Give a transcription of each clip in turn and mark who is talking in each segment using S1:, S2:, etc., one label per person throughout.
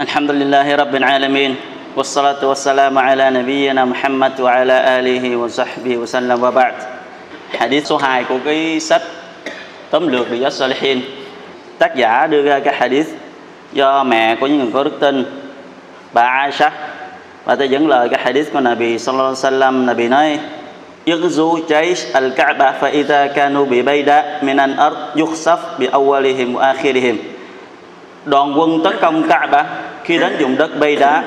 S1: الحمد لله رب العالمين والصلاة والسلام على نبينا محمد وعلى آله وصحبه وسلم وبعد Hadith số 2 của cái sách tóm lược Riyadh Salihin Tác giả đưa ra cái hadith do mẹ của những người có đức tin bà Aisha và tôi dẫn lời cái hadith của Nabi sallallahu alaihi wasallam Nabi nói يغزو جيش الكعبة فإذا كانوا ببيداء من الأرض يخسف بأولهم وآخرهم đoàn quân tấn công Kaaba. Khi đến vùng đất Bay Đá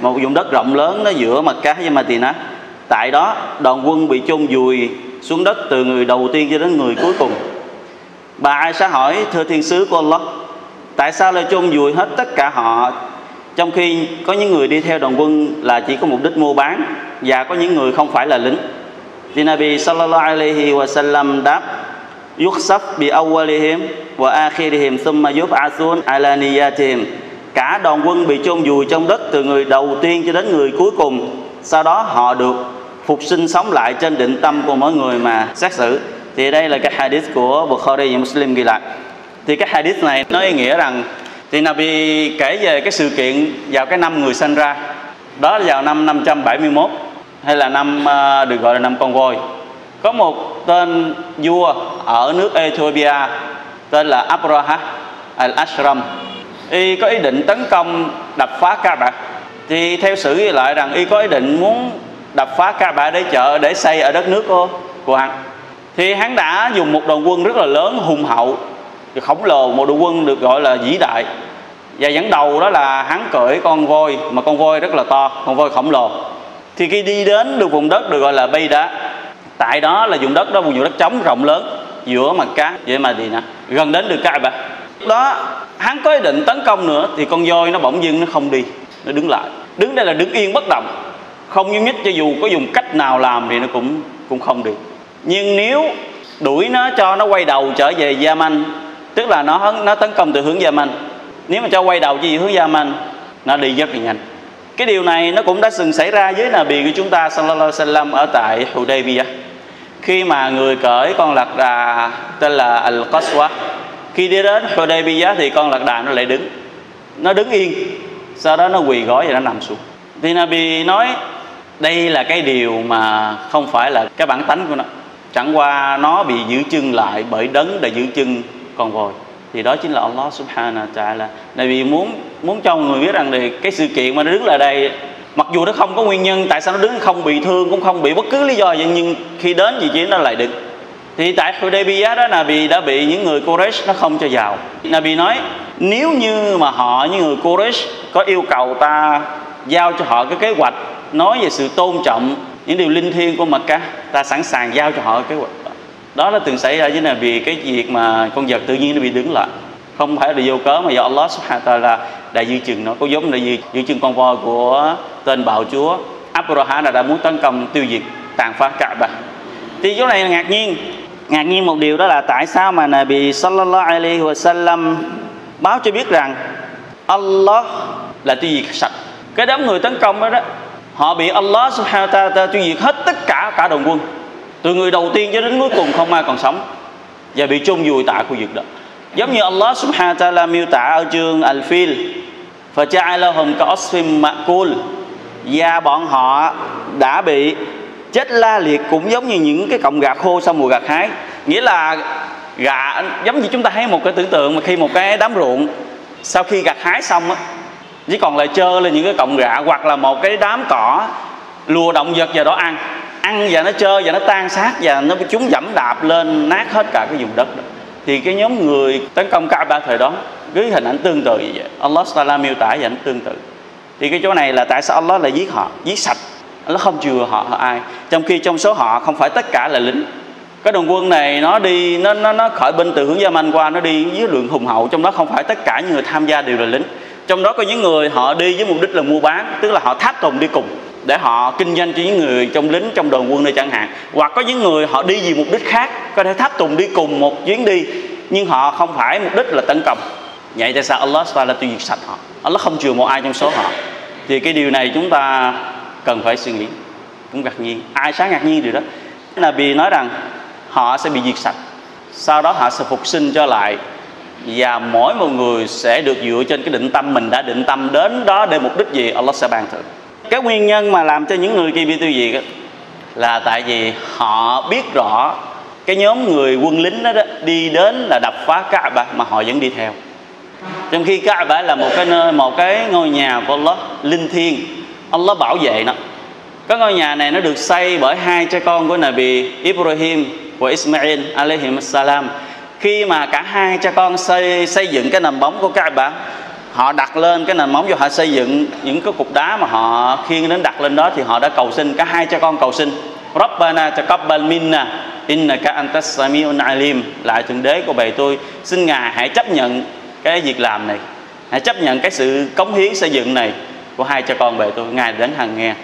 S1: một vùng đất rộng lớn nó giữa mặt cá với Madina tại đó đoàn quân bị chôn vùi xuống đất từ người đầu tiên cho đến người cuối cùng. Bà Aisha hỏi, thưa thiên sứ của Allah, tại sao lại chôn vùi hết tất cả họ, trong khi có những người đi theo đoàn quân là chỉ có mục đích mua bán và có những người không phải là lính? Thì Nabi sallallahu alaihi wasallam đáp yukhsaf bi awwalihim wa akhirihim thumma yub'athun ala niyatihim. Cả đoàn quân bị chôn vùi trong đất từ người đầu tiên cho đến người cuối cùng. Sau đó họ được phục sinh sống lại trên định tâm của mỗi người mà. Xét xử, thì đây là cái hadith của Bukhari và Muslim ghi lại. Thì cái hadith này nói ý nghĩa rằng, thì Nabi kể về cái sự kiện vào cái năm người sinh ra. Đó là vào năm 571 hay là năm ờ, được gọi là năm con voi có một tên vua ở nước Ethiopia tên là Abraha al-Ashram. Y có ý định tấn công đập phá Kaaba. Thì theo sử ghi lại rằng y có ý định muốn đập phá Kaaba để chợ để xây ở đất nước của, của hắn. Thì hắn đã dùng một đoàn quân rất là lớn hùng hậu khổng lồ một đội quân được gọi là vĩ đại. Và dẫn đầu đó là hắn cưỡi con voi mà con voi rất là to con voi khổng lồ. Thì khi đi đến được vùng đất được gọi là Bay Đá tại đó là vùng đất đó, vùng đất trống rộng lớn, giữa mặt cá, vậy mà gì nè, gần đến được Kaaba đó, hắn có ý định tấn công nữa, thì con voi nó bỗng dưng nó không đi, nó đứng lại. Đứng đây là đứng yên bất động, không nhúc nhích, cho dù có dùng cách nào làm thì nó cũng cũng không đi. Nhưng nếu đuổi nó, cho nó quay đầu trở về gia manh tức là nó nó tấn công từ hướng gia manh nếu mà cho quay đầu chỉ hướng gia manh nó đi rất là nhanh. Cái điều này nó cũng đã từng xảy ra với Nabi của chúng ta, sallallahu alaihi wasallam ở tại Hudaybiyah khi mà người cởi con lạc đà tên là Al Qaswa khi đi đến Hudaybiyah thì con lạc đà nó lại đứng. Nó đứng yên, sau đó nó quỳ gối và nó nằm xuống. Thì Nabi nói, đây là cái điều mà không phải là cái bản tánh của nó. Chẳng qua nó bị giữ chân lại bởi đấng để giữ chân con voi. Thì đó chính là Allah subhanahu wa ta'ala. Nabi vì muốn muốn cho người biết rằng thì cái sự kiện mà nó đứng lại đây mặc dù nó không có nguyên nhân, tại sao nó đứng không bị thương, cũng không bị bất cứ lý do gì, nhưng khi đến vị trí nó lại đứng. Thì tại Hudaybiyah đó, Nabi đã bị những người Quraysh nó không cho vào. Nabi nói, nếu như mà họ, những người Quraysh, có yêu cầu ta giao cho họ cái kế hoạch nói về sự tôn trọng những điều linh thiêng của Mecca, ta sẵn sàng giao cho họ kế hoạch. Đó là từng xảy ra với là vì cái việc mà con vật tự nhiên nó bị đứng lại. Không phải là vô cớ mà do Allah subhanahu wa ta'ala đại giữ chừng nó có giống đại gì giữ chừng con voi của tên bạo chúa. Abraha là đã muốn tấn công tiêu diệt tàn phá cả bà thì chỗ này là ngạc nhiên. Ngạc nhiên một điều đó là tại sao mà Nabi sallallahu alaihi wasallam báo cho biết rằng Allah là tiêu diệt sạch. Cái đám người tấn công đó, đó họ bị Allah subhanahu wa ta'ala tiêu diệt hết tất cả cả đồng quân. Từ người đầu tiên cho đến cuối cùng không ai còn sống. Và bị chôn vùi tại khu vực đó. giống như Allah subhanahu wa ta'ala miêu tả ở chương Al-Fil فَجَعَلَهُمْ كَأَصْفٍ مَأْكُولٍ và bọn họ đã bị chết la liệt cũng giống như những cái cọng gà khô sau mùa gặt hái nghĩa là gà giống như chúng ta thấy một cái tưởng tượng mà khi một cái đám ruộng sau khi gặt hái xong á chỉ còn lại trơ lên những cái cọng gạ hoặc là một cái đám cỏ lùa động vật vào đó ăn ăn và nó trơ và nó tan xác và nó chúng dẫm đạp lên nát hết cả cái vùng đất đó. thì cái nhóm người tấn công Kaaba thời đó cái hình ảnh tương tự như vậy. Allah Taala miêu tả hình ảnh tương tự. Thì cái chỗ này là tại sao Allah lại giết họ? Giết sạch. Nó không chừa họ, họ ai? Trong khi trong số họ không phải tất cả là lính. Cái đoàn quân này nó đi nó nó nó khởi binh từ hướng Yemen qua nó đi với lượng hùng hậu. Trong đó không phải tất cả những người tham gia đều là lính. Trong đó có những người họ đi với mục đích là mua bán tức là họ tháp tùng đi cùng để họ kinh doanh cho những người trong lính, trong đoàn quân này chẳng hạn. Hoặc có những người họ đi vì mục đích khác, có thể tháp tùng đi cùng một chuyến đi, nhưng họ không phải mục đích là tấn công. Vậy tại sao Allah là tiêu diệt sạch họ? Allah không chừa một ai trong số họ. Thì cái điều này chúng ta cần phải suy nghĩ, cũng ngạc nhiên. Ai sáng ngạc nhiên điều đó? Là vì nói rằng họ sẽ bị diệt sạch. Sau đó họ sẽ phục sinh cho lại. Và mỗi một người sẽ được dựa trên cái định tâm mình đã định tâm đến đó để mục đích gì? Allah sẽ ban thưởng cái nguyên nhân mà làm cho những người kia bị tiêu diệt là tại vì họ biết rõ cái nhóm người quân lính đó, đó đi đến là đập phá Kaaba mà họ vẫn đi theo. Trong khi Kaaba là một cái nơi một cái ngôi nhà của Allah linh thiêng Allah bảo vệ nó. Cái ngôi nhà này nó được xây bởi hai cha con của Nabi Ibrahim và Ismail alaihi salam khi mà cả hai cha con xây xây dựng cái nằm bóng của Kaaba họ đặt lên cái nền móng cho họ xây dựng những cái cục đá mà họ khiêng đến đặt lên đó thì họ đã cầu xin cả hai cha con cầu xin. Rabbana taqabbal minna, innaka antas samiun alim. Lại thượng đế của bầy tôi, xin ngài hãy chấp nhận cái việc làm này, hãy chấp nhận cái sự cống hiến xây dựng này của hai cha con bầy tôi. Ngài đến hằng nghe.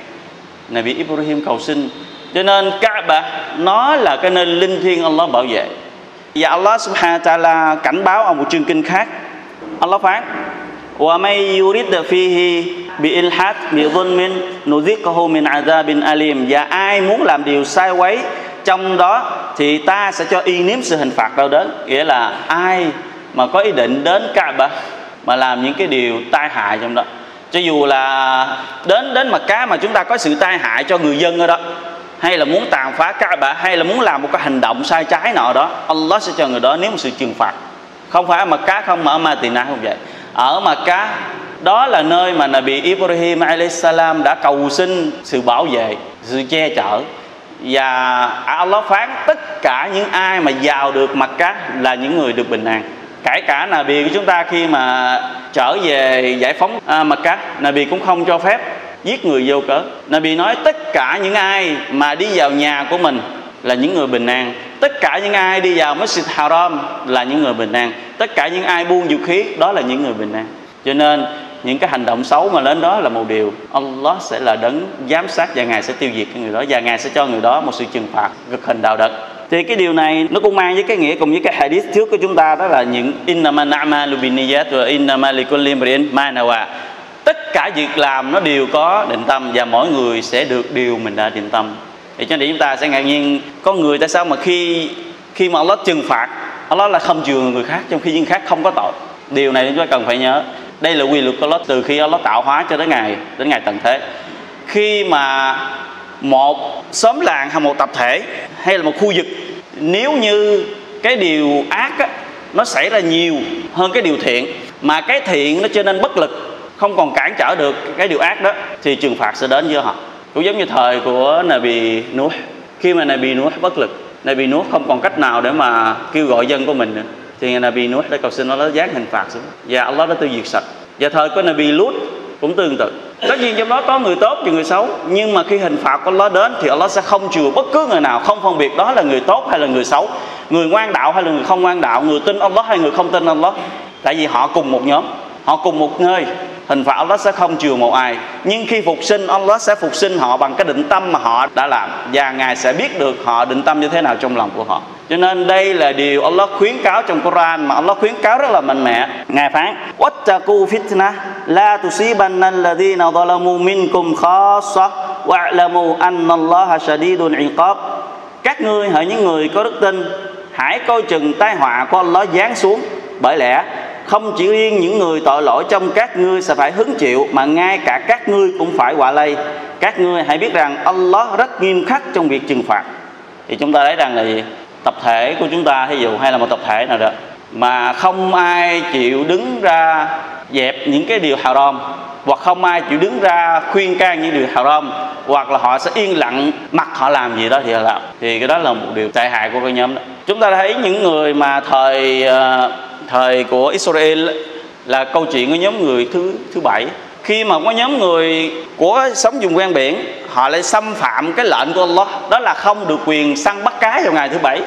S1: Này bị Ibrahim cầu xin. Cho nên Kaaba, nó là cái nơi linh thiêng Allah bảo vệ. Và Allah subhanahu wa ta'ala cảnh báo ở một chương kinh khác. Allah phán ومن يريد فيه بإلحاد بظلم نذقه من عذاب أليم và ai muốn làm điều sai quấy trong đó thì ta sẽ cho y nếm sự hình phạt đau đớn nghĩa là ai mà có ý định đến Kaaba mà làm những cái điều tai hại trong đó cho dù là đến đến mặt cá mà chúng ta có sự tai hại cho người dân ở đó hay là muốn tàn phá Kaaba hay là muốn làm một cái hành động sai trái nào đó Allah sẽ cho người đó nếu một sự trừng phạt không phải ở mặt cá không mà ở Madinah không vậy ở Mecca đó là nơi mà Nabi Ibrahim salam đã cầu xin sự bảo vệ sự che chở. Và Allah phán tất cả những ai mà vào được Mecca là những người được bình an. Kể cả Nabi của chúng ta khi mà trở về giải phóng à, Makkah Nabi cũng không cho phép giết người vô cớ. Nabi nói tất cả những ai mà đi vào nhà của mình là những người bình an. Tất cả những ai đi vào Masjid Haram là những người bình an tất cả những ai buông dục khí, đó là những người bình an. Cho nên, những cái hành động xấu mà đến đó là một điều Allah sẽ là đấng giám sát và ngài sẽ tiêu diệt cái người đó và ngài sẽ cho người đó một sự trừng phạt cực hình đạo đức. Thì cái điều này nó cũng mang với cái nghĩa cùng với cái hadith trước của chúng ta, đó là những innama na'malu binniyat và innama likulli imrin ma tất cả việc làm nó đều có định tâm và mỗi người sẽ được điều mình đã định tâm. Thì cho nên chúng ta sẽ ngạc nhiên, có người tại sao mà khi khi mà Allah trừng phạt Allah là không chừa người khác trong khi những khác không có tội. Điều này chúng ta cần phải nhớ. Đây là quy luật của Allah từ khi Allah tạo hóa cho đến ngày đến ngày tận thế. Khi mà một xóm làng hay một tập thể hay là một khu vực nếu như cái điều ác á, nó xảy ra nhiều hơn cái điều thiện mà cái thiện nó trở nên bất lực không còn cản trở được cái điều ác đó thì trừng phạt sẽ đến với họ. Cũng giống như thời của Nabi Nuh. Khi mà Nabi Nuh bất lực Nabi Nuh không còn cách nào để mà kêu gọi dân của mình nữa. Thì Nabi Nuh đã cầu xin Allah giáng hình phạt xuống. Và Allah đã tiêu diệt sạch. Và thời của Nabi Lut cũng tương tự. Tất nhiên trong đó có người tốt và người xấu. Nhưng mà khi hình phạt của Allah đến thì Allah sẽ không chừa bất cứ người nào, không phân biệt đó là người tốt hay là người xấu, người ngoan đạo hay là người không ngoan đạo, người tin Allah hay người không tin Allah. Tại vì họ cùng một nhóm, họ cùng một nơi hình phạt Allah sẽ không chừa một ai. Nhưng khi phục sinh, Allah sẽ phục sinh họ bằng cái định tâm mà họ đã làm. Và ngài sẽ biết được họ định tâm như thế nào trong lòng của họ. Cho nên đây là điều Allah khuyến cáo trong Quran mà Allah khuyến cáo rất là mạnh mẽ. Ngài phán, wattaqu fitna, la tusibanna alladhina zalamu minkum khassa, wa'lamu anna Allah shadidul iqab. Các ngươi hỡi những người có đức tin, hãy coi chừng tai họa của Allah giáng xuống. Bởi lẽ không chỉ riêng những người tội lỗi trong các ngươi sẽ phải hứng chịu, mà ngay cả các ngươi cũng phải quả lây. Các ngươi hãy biết rằng Allah rất nghiêm khắc trong việc trừng phạt. Thì chúng ta thấy rằng là gì? Tập thể của chúng ta ví dụ hay là một tập thể nào đó, mà không ai chịu đứng ra dẹp những cái điều haram hoặc không ai chịu đứng ra khuyên can những điều haram hoặc là họ sẽ yên lặng mặc họ làm gì đó thì họ làm. Thì cái đó là một điều tệ hại của cái nhóm đó. Chúng ta thấy những người mà thời ờ, thời của Israel là câu chuyện của nhóm người thứ thứ bảy. Khi mà có nhóm người của sống vùng ven biển, họ lại xâm phạm cái lệnh của Allah, đó là không được quyền săn bắt cá vào ngày thứ bảy.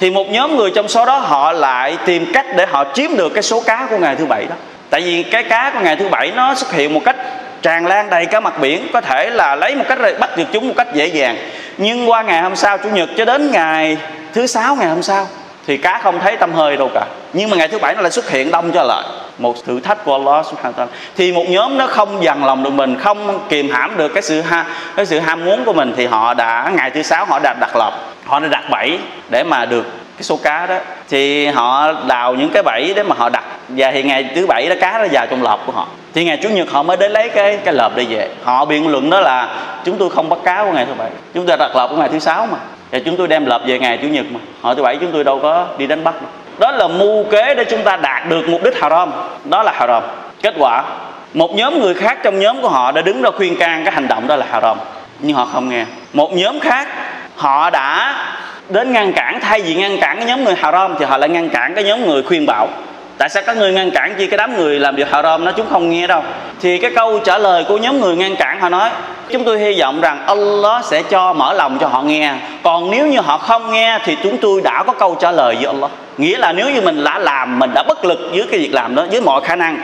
S1: Thì một nhóm người trong số đó, họ lại tìm cách để họ chiếm được cái số cá của ngày thứ bảy đó. Tại vì cái cá của ngày thứ bảy nó xuất hiện một cách tràn lan đầy cả mặt biển, có thể là lấy một cách bắt được chúng một cách dễ dàng. Nhưng qua ngày hôm sau chủ nhật cho đến ngày thứ sáu, ngày hôm sau, thì cá không thấy tâm hơi đâu cả nhưng mà ngày thứ bảy nó lại xuất hiện đông cho lại. Một thử thách của Allah subhanahu wa ta'ala. Thì một nhóm nó không dằn lòng được mình không kiềm hãm được cái sự ha, cái sự ham muốn của mình thì họ đã ngày thứ sáu họ đã đặt lọc. Họ đã đặt bẫy để mà được cái số cá đó. Thì họ đào những cái bẫy để mà họ đặt. Và thì ngày thứ bảy đó cá nó vào trong lợp của họ. Thì ngày chủ nhật họ mới đến lấy cái cái lợp để về. Họ biện luận đó là chúng tôi không bắt cá của ngày thứ bảy. Chúng tôi đặt lợp của ngày thứ sáu mà. Và chúng tôi đem lợp về ngày chủ nhật mà. Họ thứ bảy chúng tôi đâu có đi đánh bắt mà đó là mưu kế để chúng ta đạt được mục đích haram. Đó là haram. Kết quả, một nhóm người khác trong nhóm của họ đã đứng ra khuyên can cái hành động đó là haram. Nhưng họ không nghe. Một nhóm khác, họ đã đến ngăn cản. Thay vì ngăn cản cái nhóm người haram thì họ lại ngăn cản cái nhóm người khuyên bảo tại sao các người ngăn cản chi cái đám người làm điều haram nó chúng không nghe đâu? Thì cái câu trả lời của nhóm người ngăn cản họ nói, chúng tôi hy vọng rằng Allah sẽ cho mở lòng cho họ nghe. Còn nếu như họ không nghe thì chúng tôi đã có câu trả lời với Allah. Nghĩa là nếu như mình đã làm, mình đã bất lực dưới cái việc làm đó với mọi khả năng,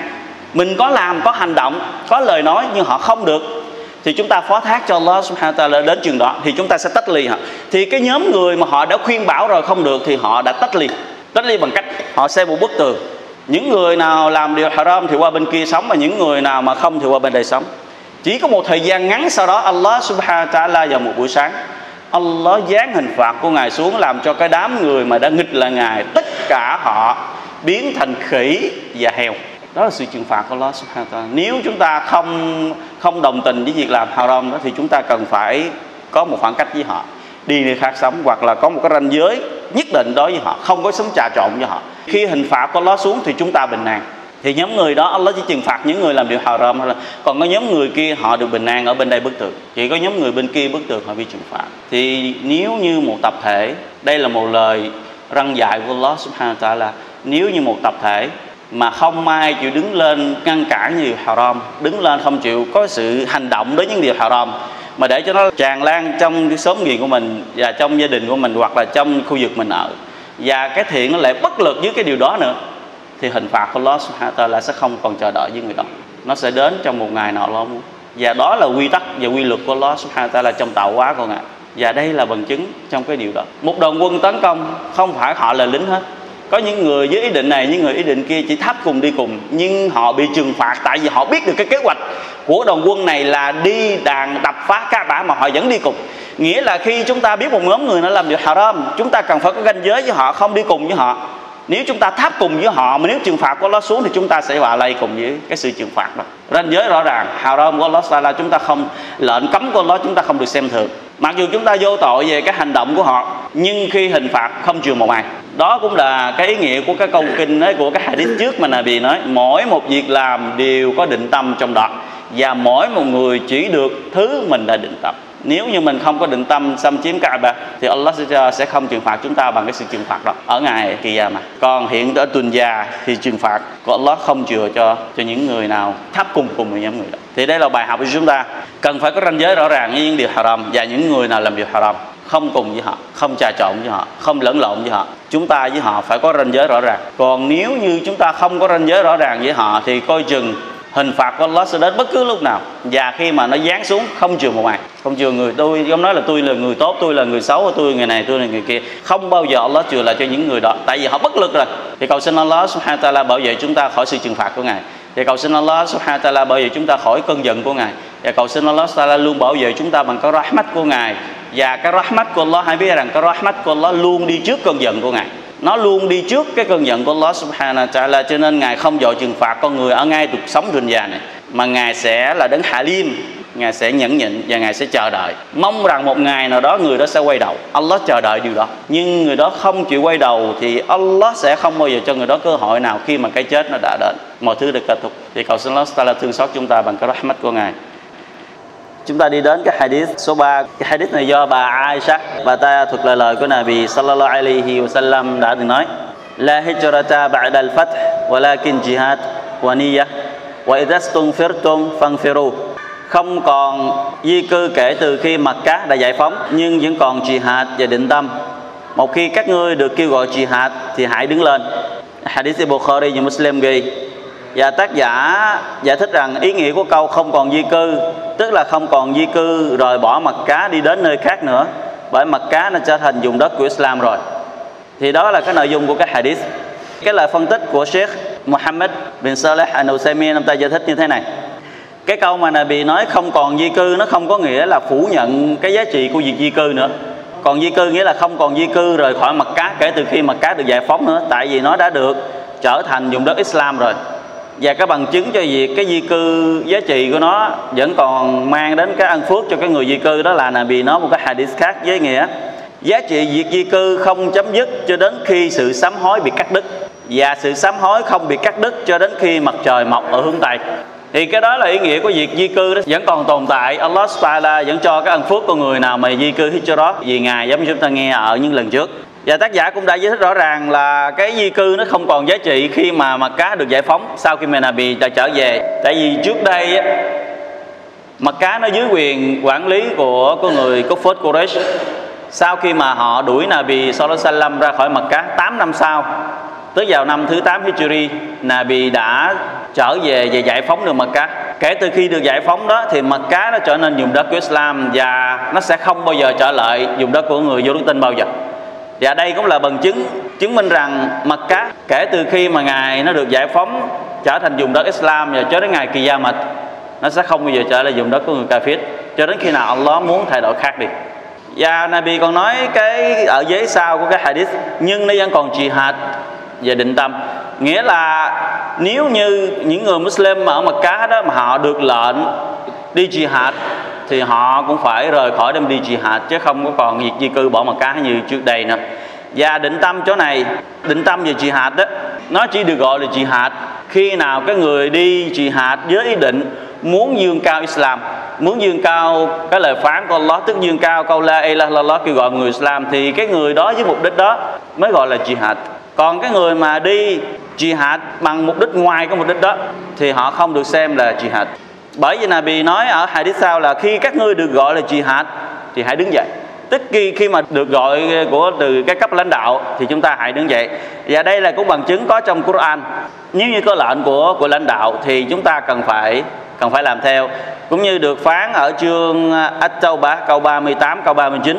S1: mình có làm, có hành động, có lời nói nhưng họ không được, thì chúng ta phó thác cho Allah subhanahu wa ta'ala đến trường đó, thì chúng ta sẽ tách ly họ. Thì cái nhóm người mà họ đã khuyên bảo rồi không được thì họ đã tách ly. Tách ly bằng cách họ xây một bức tường những người nào làm điều haram thì qua bên kia sống và những người nào mà không thì qua bên đây sống. Chỉ có một thời gian ngắn sau đó Allah subhanahu wa ta'ala vào một buổi sáng, Allah giáng hình phạt của Ngài xuống làm cho cái đám người mà đã nghịch là Ngài, tất cả họ biến thành khỉ và heo. Đó là sự trừng phạt của Allah subhanahu wa ta'ala. Nếu chúng ta không không đồng tình với việc làm haram đó, thì chúng ta cần phải có một khoảng cách với họ, đi nơi khác sống hoặc là có một cái ranh giới nhất định đối với họ, không có sống trà trộn với họ. Khi hình phạt của Allah xuống thì chúng ta bình an. Thì nhóm người đó, Allah chỉ trừng phạt những người làm điều haram thôi. Còn có nhóm người kia, họ được bình an ở bên đây bức tường. Chỉ có nhóm người bên kia bức tường họ bị trừng phạt. Thì nếu như một tập thể, đây là một lời răng dạy của Allah subhanahu wa ta'ala, nếu như một tập thể mà không ai chịu đứng lên ngăn cản những việc hào haram, đứng lên không chịu có sự hành động đối với những điều haram mà để cho nó tràn lan trong cái xóm nghiền của mình và trong gia đình của mình hoặc là trong khu vực mình ở. Và cái thiện nó lại bất lực với cái điều đó nữa. Thì hình phạt của Allah subhanahu wa ta'ala sẽ không còn chờ đợi với người đó. Nó sẽ đến trong một ngày nào đó. Và đó là quy tắc và quy luật của Allah subhanahu wa ta'ala trong tạo hóa con ạ. À. và đây là bằng chứng trong cái điều đó. Một đoàn quân tấn công không phải họ là lính hết có những người với ý định này, những người ý định kia chỉ tháp cùng đi cùng, nhưng họ bị trừng phạt tại vì họ biết được cái kế hoạch của đoàn quân này là đi đàn đập phá ca bả mà họ vẫn đi cùng. Nghĩa là khi chúng ta biết một nhóm người nó làm điều haram, chúng ta cần phải có ranh giới với họ, không đi cùng với họ. Nếu chúng ta tháp cùng với họ mà nếu trừng phạt của nó xuống thì chúng ta sẽ hòa lây cùng với cái sự trừng phạt đó. Ranh giới rõ ràng, haram của Allah là chúng ta không, lệnh cấm của Allah chúng ta không được xem thường mặc dù chúng ta vô tội về cái hành động của họ, nhưng khi hình phạt không trừ một ai. Đó cũng là cái ý nghĩa của cái câu kinh ấy, của cái hadith trước mà Nabi nói, mỗi một việc làm đều có định tâm trong đó, và mỗi một người chỉ được thứ mình đã định tâm nếu như mình không có định tâm xâm chiếm Kaaba, thì Allah sẽ sẽ không trừng phạt chúng ta bằng cái sự trừng phạt đó. Ở ngày kỳ mà còn hiện ở tuần già thì trừng phạt của Allah không chừa cho cho những người nào thấp cùng cùng với những người đó. Thì đây là bài học của chúng ta. Cần phải có ranh giới rõ ràng với những điều haram và những người nào làm điều haram. Không cùng với họ, không trà trộn với họ, không lẫn lộn với họ. Chúng ta với họ phải có ranh giới rõ ràng. Còn nếu như chúng ta không có ranh giới rõ ràng với họ, thì coi chừng hình phạt của Allah sẽ đến bất cứ lúc nào. Và khi mà nó giáng xuống, không chừa một ai. Không chừa người. Tôi, giống nói là tôi là người tốt, tôi là người xấu, tôi người này, tôi là người kia. Không bao giờ Allah chừa lại cho những người đó. Tại vì họ bất lực rồi. Thì cầu xin Allah subhanahu wa ta'ala bảo vệ chúng ta khỏi sự trừng phạt của ngài. Và cầu xin Allah subhanahu wa ta'ala bảo vệ chúng ta khỏi cơn giận của ngài. Và cầu xin Allah ta'ala luôn bảo vệ chúng ta bằng cái rahmat của ngài. Và cái rahmat của Allah, hãy biết rằng cái rahmat của Allah luôn đi trước cơn giận của ngài nó luôn đi trước cái cơn giận của Allah subhanahu wa ta'ala, cho nên ngài không dội trừng phạt con người ở ngay cuộc sống rình già này, mà ngài sẽ là đấng hạ liêm, ngài sẽ nhẫn nhịn và ngài sẽ chờ đợi. Mong rằng một ngày nào đó người đó sẽ quay đầu. Allah chờ đợi điều đó. Nhưng người đó không chịu quay đầu thì Allah sẽ không bao giờ cho người đó cơ hội nào khi mà cái chết nó đã đến. Mọi thứ được kết thúc. Thì cầu xin Allah ta'ala thương xót chúng ta bằng cái rahmat của ngài. Chúng ta đi đến cái hadith số 3 Cái hadith này do bà Aisha, Bà ta thuật lời lời của Nabi sallallahu alaihi wasallam đã từng nói. La hijrata ba'da al-fath, Walakin jihad wa niyyah, Wa idha fanfiru. Không còn di cư kể từ khi mặt cá đã giải phóng, Nhưng vẫn còn jihad và định tâm. Một khi các ngươi được kêu gọi jihad Thì hãy đứng lên. Hadith Bukhari và Muslim ghi. Và tác giả giải thích rằng ý nghĩa của câu không còn di cư tức là không còn di cư rời bỏ mặt cá đi đến nơi khác nữa. Bởi mặt cá nó trở thành vùng đất của Islam rồi. Thì đó là cái nội dung của cái hadith. Cái lời phân tích của Sheikh Muhammad bin Saleh Al Uthaymeen ông ta giải thích như thế này. Cái câu mà Nabi nói không còn di cư, nó không có nghĩa là phủ nhận cái giá trị của việc di cư nữa. Còn di cư nghĩa là không còn di cư rời khỏi mặt cá kể từ khi mặt cá được giải phóng nữa. Tại vì nó đã được trở thành vùng đất Islam rồi và cái bằng chứng cho việc cái di cư giá trị của nó vẫn còn mang đến cái ân phước cho cái người di cư, đó là là vì nó một cái hadith khác với nghĩa, giá trị việc di cư không chấm dứt cho đến khi sự sám hối bị cắt đứt. Và sự sám hối không bị cắt đứt cho đến khi mặt trời mọc ở hướng tây. Thì cái đó là ý nghĩa của việc di cư đó. Vẫn còn tồn tại. Allah Taala vẫn cho cái ân phước của người nào mà di cư hijrah vì ngài giống như chúng ta nghe ở những lần trước và tác giả cũng đã giải thích rõ ràng là cái di cư nó không còn giá trị khi mà mặt cá được giải phóng sau khi Menabi đã trở về. Tại vì trước đây mặt cá nó dưới quyền quản lý của con người Kufut Quraysh, sau khi mà họ đuổi Nabi Sallallahu Alaihi Wasallam ra khỏi mặt cá 8 năm sau, tới vào năm thứ 8 Hijri, Nabi đã trở về và giải phóng được mặt cá kể từ khi được giải phóng đó thì mặt cá nó trở nên vùng đất của Islam và nó sẽ không bao giờ trở lại vùng đất của người vô đức tin bao giờ và đây cũng là bằng chứng chứng minh rằng Mecca kể từ khi mà ngài nó được giải phóng trở thành vùng đất Islam và cho đến ngày kỳ gia mật nó sẽ không bao giờ trở lại vùng đất của người Kafir. Cho đến khi nào Allah muốn thay đổi khác đi. Và Nabi còn nói cái ở dưới sau của cái hadith, nhưng nó vẫn còn trì hạt và định tâm. Nghĩa là nếu như những người Muslim ở mặt Cá đó mà họ được lệnh đi trì hạt thì họ cũng phải rời khỏi đem đi jihad, chứ không có còn việc di cư bỏ Mật Cá như trước đây nữa. Và định tâm chỗ này, định tâm về jihad đó, nó chỉ được gọi là jihad. Khi nào cái người đi jihad với ý định muốn dương cao Islam, muốn dương cao cái lời phán của Allah, tức dương cao câu la ilaha illallah kêu gọi người Islam, thì cái người đó với mục đích đó mới gọi là jihad. Còn cái người mà đi jihad bằng mục đích ngoài cái mục đích đó, thì họ không được xem là jihad bởi vì Nabi nói ở hadith sau là khi các ngươi được gọi là jihad, thì hãy đứng dậy. Tức khi khi mà được gọi của, từ các cấp lãnh đạo, thì chúng ta hãy đứng dậy. Và đây là cũng bằng chứng có trong Quran. Nếu như có lệnh của của lãnh đạo, thì chúng ta cần phải cần phải làm theo. Cũng như được phán ở chương uh, At-Tawbah, câu 38 câu 39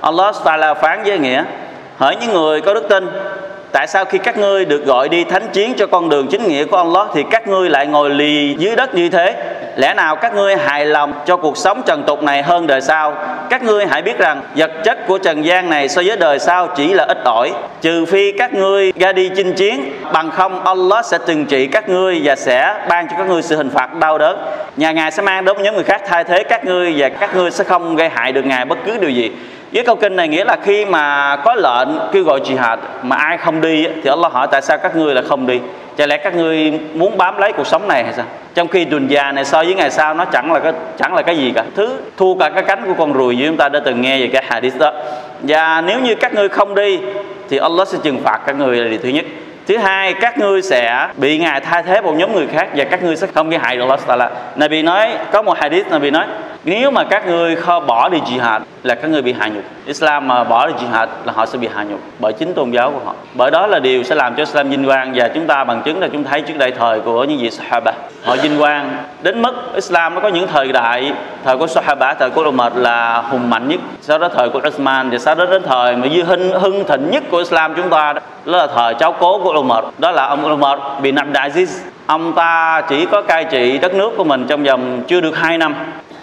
S1: Allah Taala phán với nghĩa, hỡi những người có đức tin, Tại sao khi các ngươi được gọi đi thánh chiến cho con đường chính nghĩa của Allah, thì các ngươi lại ngồi lì dưới đất như thế? Lẽ nào các ngươi hài lòng cho cuộc sống trần tục này hơn đời sau? Các ngươi hãy biết rằng vật chất của trần gian này so với đời sau chỉ là ít ỏi. Trừ phi các ngươi ra đi chinh chiến, bằng không Allah sẽ trừng trị các ngươi và sẽ ban cho các ngươi sự hình phạt đau đớn. Nhà Ngài sẽ mang đến những người khác thay thế các ngươi và các ngươi sẽ không gây hại được Ngài bất cứ điều gì với câu kinh này nghĩa là khi mà có lệnh kêu gọi jihad mà ai không đi thì Allah hỏi tại sao các ngươi là không đi chả lẽ các ngươi muốn bám lấy cuộc sống này hay sao? Trong khi đùn già này so với ngày sau, nó chẳng là cái chẳng là cái gì cả. Thứ thua cả cái cánh của con ruồi như chúng ta đã từng nghe về cái hadith đó. Và nếu như các ngươi không đi, thì Allah sẽ trừng phạt các ngươi là điều thứ nhất. Thứ hai, các ngươi sẽ bị ngài thay thế một nhóm người khác và các ngươi sẽ không gây hại được Allah Taala. Nabi nói có một hadith Nabi nói nếu mà các ngươi không bỏ đi jihad là các ngươi bị hạ nhục. Islam mà bỏ đi jihad là họ sẽ bị hạ nhục bởi chính tôn giáo của họ. Bởi đó là điều sẽ làm cho Islam vinh quang và chúng ta bằng chứng là chúng thấy trước đây thời của những vị Sahaba. Họ vinh quang. Đến mức Islam nó có những thời đại thời của Sahaba thời của Umar là hùng mạnh nhất. Sau đó thời của Uthman và sau đó đến thời mà dư hưng hưng thịnh nhất của Islam chúng ta đó, đó là thời cháu cố của Umar. Đó là ông Umar bin Abdulaziz ông ta chỉ có cai trị đất nước của mình trong vòng chưa được 2 năm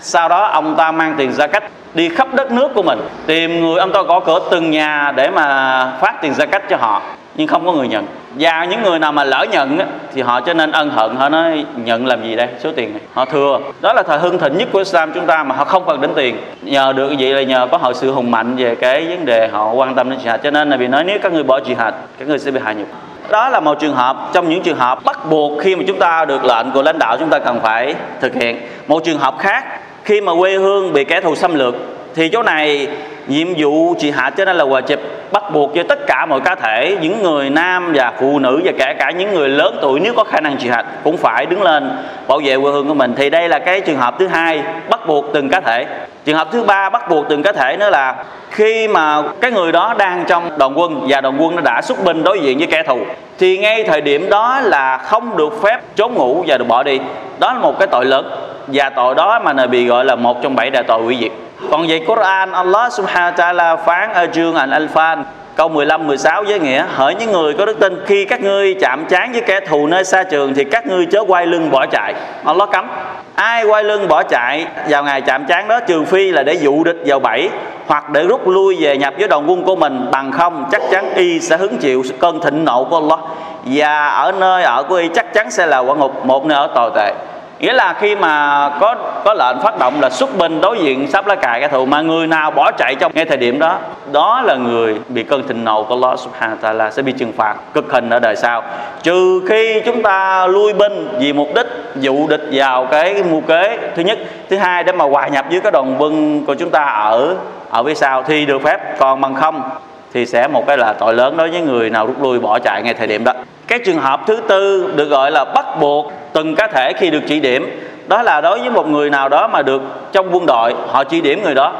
S1: sau đó ông ta mang tiền gia cách đi khắp đất nước của mình, tìm người ông ta gõ cửa từng nhà để mà phát tiền gia cách cho họ, nhưng không có người nhận. Và những người nào mà lỡ nhận thì họ cho nên ân hận, họ nói, nhận làm gì đây? Số tiền này. Họ thừa. Đó là thời hưng thịnh nhất của Islam chúng ta mà họ không cần đến tiền. Nhờ được vậy là nhờ có họ sự hùng mạnh về cái vấn đề họ quan tâm đến jihad. Cho nên là vì nói, nếu các người bỏ jihad, các người sẽ bị hạ nhục. Đó là một trường hợp, trong những trường hợp bắt buộc khi mà chúng ta được lệnh của lãnh đạo chúng ta cần phải thực hiện. Một trường hợp khác khi mà quê hương bị kẻ thù xâm lược, thì chỗ này nhiệm vụ chị hạ cho nên là hòa chụp bắt buộc cho tất cả mọi cá thể, những người nam và phụ nữ và kể cả những người lớn tuổi nếu có khả năng trị hạch cũng phải đứng lên bảo vệ quê hương của mình. Thì đây là cái trường hợp thứ hai bắt buộc từng cá thể. Trường hợp thứ ba bắt buộc từng cá thể nữa là khi mà cái người đó đang trong đoàn quân và đoàn quân nó đã xuất binh đối diện với kẻ thù, thì ngay thời điểm đó là không được phép trốn ngủ và được bỏ đi. Đó là một cái tội lớn và tội đó mà bị gọi là một trong bảy đại tội hủy diệt. Còn về Quran, Allah subhanahu wa ta'ala phán ở chương Al-Anfal Câu 15 16 với nghĩa, Hỡi những người có đức tin, Khi các ngươi chạm trán với kẻ thù nơi xa trường Thì các ngươi chớ quay lưng bỏ chạy. Allah cấm. Ai quay lưng bỏ chạy vào ngày chạm trán đó, Trừ phi là để dụ địch vào bẫy Hoặc để rút lui về nhập với đoàn quân của mình, Bằng không chắc chắn y sẽ hứng chịu cơn thịnh nộ của Allah. Và ở nơi ở của y chắc chắn sẽ là quả ngục, Một nơi ở tồi tệ nghĩa là khi mà có có lệnh phát động là xuất binh đối diện sắp lá cài, kẻ thù, mà người nào bỏ chạy trong ngay thời điểm đó đó là người bị cơn thịnh nộ của Allah subhanahu wa ta'ala sẽ bị trừng phạt cực hình ở đời sau. Trừ khi chúng ta lui binh vì mục đích dụ địch vào cái mưu kế thứ nhất, thứ hai để mà hòa nhập với cái đoàn quân của chúng ta ở ở phía sau thì được phép. Còn bằng không thì sẽ một cái là tội lớn đối với người nào rút lui bỏ chạy ngay thời điểm đó. Cái trường hợp thứ tư được gọi là bắt buộc từng cá thể khi được chỉ điểm. Đó là đối với một người nào đó mà được trong quân đội, họ chỉ điểm người đó.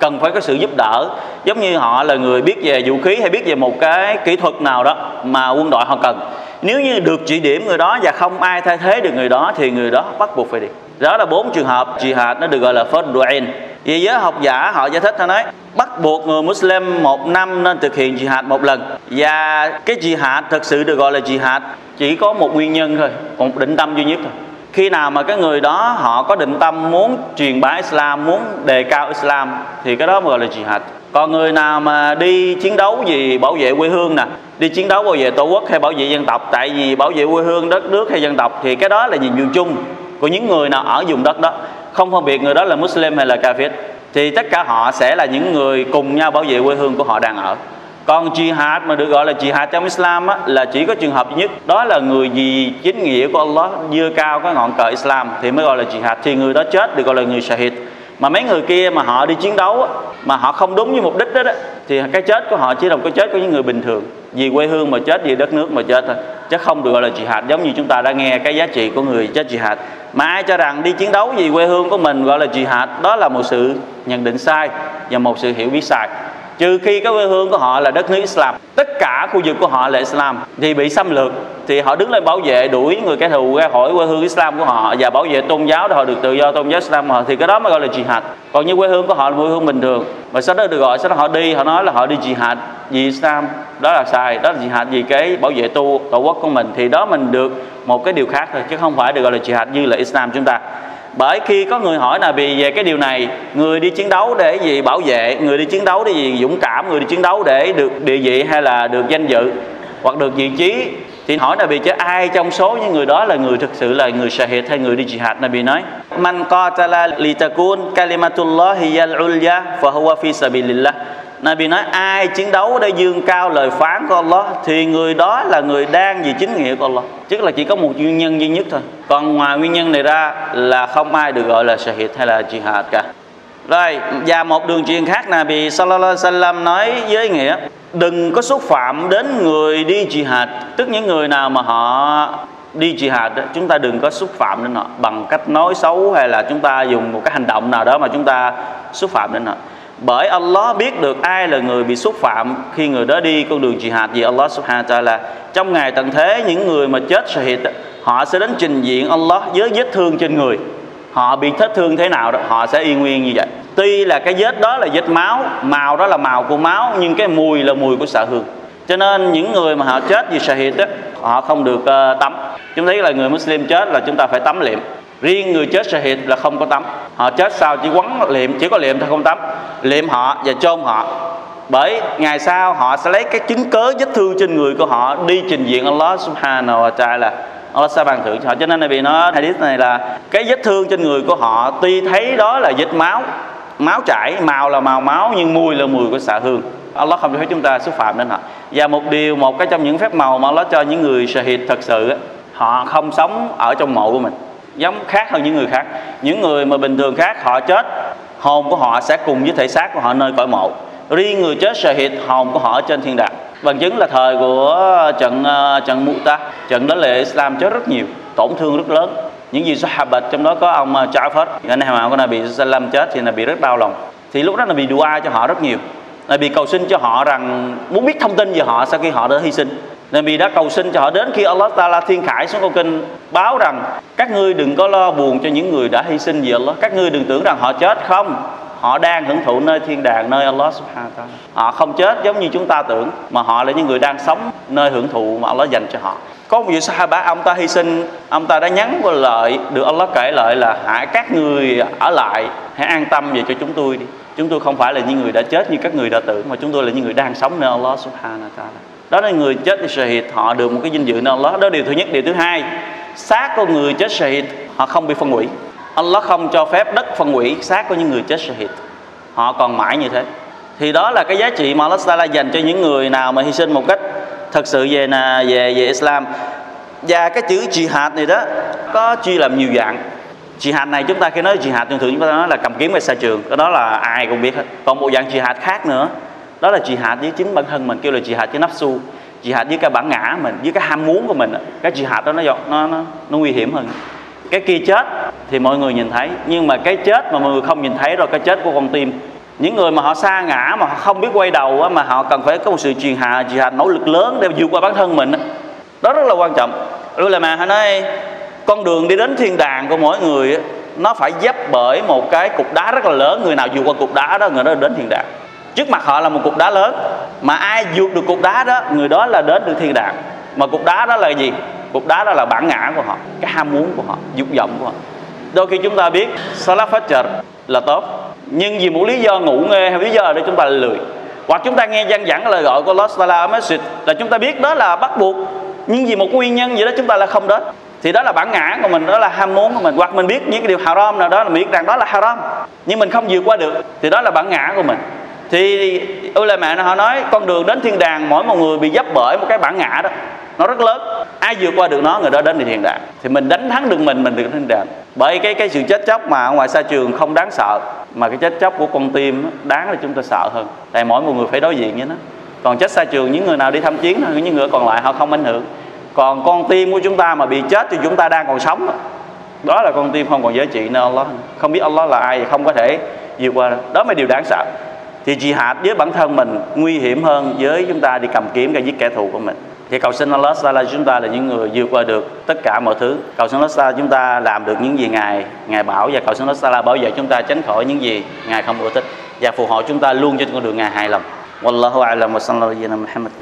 S1: Cần phải có sự giúp đỡ. Giống như họ là người biết về vũ khí hay biết về một cái kỹ thuật nào đó mà quân đội họ cần. Nếu như được chỉ điểm người đó và không ai thay thế được người đó thì người đó bắt buộc phải đi. Đó là bốn trường hợp jihad nó được gọi là first du'in vì giới học giả họ giải thích, họ nói, bắt buộc người Muslim một năm nên thực hiện jihad một lần. Và cái jihad thực sự được gọi là jihad chỉ có một nguyên nhân thôi, một định tâm duy nhất thôi. Khi nào mà cái người đó họ có định tâm muốn truyền bá Islam, muốn đề cao Islam, thì cái đó gọi là jihad. Còn người nào mà đi chiến đấu vì bảo vệ quê hương nè, đi chiến đấu bảo vệ tổ quốc hay bảo vệ dân tộc, tại vì bảo vệ quê hương, đất nước hay dân tộc, thì cái đó là nhiệm vụ chung của những người nào ở vùng đất đó. Không phân biệt người đó là Muslim hay là Kafir. Thì tất cả họ sẽ là những người cùng nhau bảo vệ quê hương của họ đang ở còn jihad mà được gọi là jihad trong Islam á, là chỉ có trường hợp duy nhất. Đó là người gì chính nghĩa của Allah dưa cao cái ngọn cờ Islam thì mới gọi là jihad. Thì người đó chết được gọi là người shahid. Mà mấy người kia mà họ đi chiến đấu á, mà họ không đúng với mục đích đó, đó thì cái chết của họ chỉ là cái chết của những người bình thường. Vì quê hương mà chết vì đất nước mà chết thôi chứ không được gọi là jihad. Giống như chúng ta đã nghe cái giá trị của người chết jihad. Mà ai cho rằng đi chiến đấu vì quê hương của mình gọi là jihad đó là một sự nhận định sai và một sự hiểu biết sai trừ khi cái quê hương của họ là đất nước Islam, tất cả khu vực của họ là Islam, thì bị xâm lược, thì họ đứng lên bảo vệ, đuổi người kẻ thù ra khỏi quê hương Islam của họ và bảo vệ tôn giáo để họ được tự do tôn giáo Islam của họ. Thì cái đó mới gọi là jihad. Còn như quê hương của họ là quê hương bình thường. Mà sau đó được gọi, sau đó họ đi, họ nói là họ đi jihad vì Islam. Đó là sai, đó là jihad vì cái bảo vệ tu, tổ quốc của mình. Thì đó mình được một cái điều khác thôi, chứ không phải được gọi là jihad như là Islam chúng ta bởi khi có người hỏi là vì về cái điều này, người đi chiến đấu để gì? Bảo vệ. Người đi chiến đấu để gì? Dũng cảm. Người đi chiến đấu để được địa vị hay là được danh dự hoặc được vị trí. Thì hỏi là vì chứ ai trong số những người đó là người thực sự là người shahid hay người đi jihad? Nabi nói, man qatala litakun kalimatullah hiyal ulya fa huwa fi sabilillah. Nabi nói ai chiến đấu để dương cao lời phán của Allah thì người đó là người đang vì chính nghĩa của Allah. Chứ là chỉ có một nguyên nhân duy nhất thôi. Còn ngoài nguyên nhân này ra là không ai được gọi là shahid hay là jihad cả. Rồi và một đường truyền khác Nabi sallallahu alaihi wasallam nói với nghĩa đừng có xúc phạm đến người đi jihad. Tức những người nào mà họ đi jihad đó, chúng ta đừng có xúc phạm đến họ bằng cách nói xấu hay là chúng ta dùng một cái hành động nào đó mà chúng ta xúc phạm đến họ bởi Allah biết được ai là người bị xúc phạm khi người đó đi con đường jihad vì Allah subhanahu wa ta'ala trong ngày tận thế những người mà chết shahid họ sẽ đến trình diện Allah với vết thương trên người. Họ bị vết thương thế nào đó họ sẽ y nguyên như vậy. Tuy là cái vết đó là vết máu màu đó là màu của máu nhưng cái mùi là mùi của xạ hương. Cho nên những người mà họ chết vì shahid đó, họ không được uh, tắm. Chúng thấy là người Muslim chết là chúng ta phải tắm liệm riêng người chết shahid là không có tắm. Họ chết sao chỉ quấn liệm, chỉ có liệm thôi, không tắm. Liệm họ và chôn họ. Bởi ngày sau họ sẽ lấy cái chứng cớ vết thương trên người của họ đi trình diện Allah subhanahu wa ta'ala. Allah sẽ ban thưởng cho họ. Cho nên là vì nó hadith này là cái vết thương trên người của họ tuy thấy đó là vết máu máu chảy, màu là màu máu nhưng mùi là mùi của xạ hương. Allah không cho phép chúng ta xúc phạm đến họ. Và một điều, một cái trong những phép màu mà Allah cho những người shahid thật sự họ không sống ở trong mộ của mình giống khác hơn những người khác. Những người mà bình thường khác họ chết hồn của họ sẽ cùng với thể xác của họ nơi cõi mộ. Riêng người chết shahid hồn của họ ở trên thiên đàng. Bằng chứng là thời của trận uh, trận ta trận đó là Islam chết rất nhiều tổn thương rất lớn. Những gì Sahaba trong đó có ông ờ, Ja'far anh em nào của Nabi Sallam chết thì Nabi rất đau lòng. Thì lúc đó Nabi dua cho họ rất nhiều. Nabi cầu xin cho họ rằng muốn biết thông tin về họ sau khi họ đã hy sinh. Nabi đã cầu xin cho họ đến khi Allah Ta'ala thiên khải xuống câu kinh báo rằng, các ngươi đừng có lo buồn cho những người đã hy sinh vì Allah. Các ngươi đừng tưởng rằng họ chết. Không, họ đang hưởng thụ nơi thiên đàng, nơi Allah subhanahu wa ta'ala. Họ không chết giống như chúng ta tưởng, mà họ là những người đang sống nơi hưởng thụ mà Allah dành cho họ. Có một vị Sahaba, ông ta hy sinh, ông ta đã nhắn qua lợi được Allah kể lại là hãy các người ở lại, hãy an tâm về cho chúng tôi đi. Chúng tôi không phải là những người đã chết như các người đã tưởng, mà chúng tôi là những người đang sống nơi Allah subhanahu wa ta'ala đó là người chết thì shahid, họ được một cái dinh dự nơi Allah đó điều thứ nhất. Điều thứ hai, xác của người chết shahid, họ không bị phân hủy. Allah không cho phép đất phân hủy xác của những người chết shahid. Họ còn mãi như thế. Thì đó là cái giá trị mà Allah Taala dành cho những người nào mà hy sinh một cách thật sự về là về về Islam. Và cái chữ jihad này đó, có chia làm nhiều dạng. Jihad này chúng ta khi nói jihad, thường thường chúng ta nói là cầm kiếm ở xa trường. Cái đó là ai cũng biết hết. Còn một dạng jihad khác nữa đó là jihad với chính bản thân mình kêu là jihad với nafsu jihad với cái bản ngã mình với cái ham muốn của mình cái jihad đó nó nó nó, nó nguy hiểm hơn. Cái kia chết thì mọi người nhìn thấy nhưng mà cái chết mà mọi người không nhìn thấy rồi cái chết của con tim. Những người mà họ xa ngã mà họ không biết quay đầu mà họ cần phải có một sự truyền hạ jihad nỗ lực lớn để vượt qua bản thân mình đó rất là quan trọng. Rồi là mà họ nói con đường đi đến thiên đàng của mỗi người nó phải dấp bởi một cái cục đá rất là lớn người nào vượt qua cục đá đó người đó đến thiên đàng trước mặt họ là một cục đá lớn. Mà ai vượt được cục đá đó, người đó là đến được thiên đàng. Mà cục đá đó là gì? Cục đá đó là bản ngã của họ, cái ham muốn của họ, dục vọng của họ. Đôi khi chúng ta biết salat fajr là tốt, nhưng vì một lý do ngủ nghe hay lý do để chúng ta lười. Hoặc chúng ta nghe dân dẫn lời gọi của lost salah Masjid là chúng ta biết đó là bắt buộc, nhưng vì một nguyên nhân gì đó chúng ta là không đến. Thì đó là bản ngã của mình, đó là ham muốn của mình. Hoặc mình biết những cái điều haram nào đó là mình biết rằng đó là haram, nhưng mình không vượt qua được, thì đó là bản ngã của mình thì ulama họ nói, con đường đến thiên đàng, mỗi một người bị dấp bởi một cái bản ngã đó, nó rất lớn. Ai vượt qua được nó, người đó đến được thiên đàng. Thì mình đánh thắng được mình mình được thiên đàng. Bởi cái cái sự chết chóc mà ngoài xa trường không đáng sợ, mà cái chết chóc của con tim đáng là chúng ta sợ hơn. Tại mỗi một người phải đối diện với nó. Còn chết xa trường, những người nào đi thăm chiến thôi những người còn lại họ không ảnh hưởng. Còn con tim của chúng ta mà bị chết thì chúng ta đang còn sống đó là con tim không còn giá trị nơi Allah. Không biết Allah là ai không có thể vượt qua đó mới điều đáng sợ thì jihad với bản thân mình nguy hiểm hơn với chúng ta đi cầm kiếm và giết kẻ thù của mình. Thì cầu xin Allah Taala chúng ta là những người vượt qua được tất cả mọi thứ. Cầu xin Allah Taala chúng ta làm được những gì ngài ngài bảo và cầu xin Allah Taala bảo vệ chúng ta tránh khỏi những gì ngài không ưa thích và phù hộ chúng ta luôn trên con đường ngài hài lòng. Wallahu a'lam wa sallallahu alaihi Muhammad.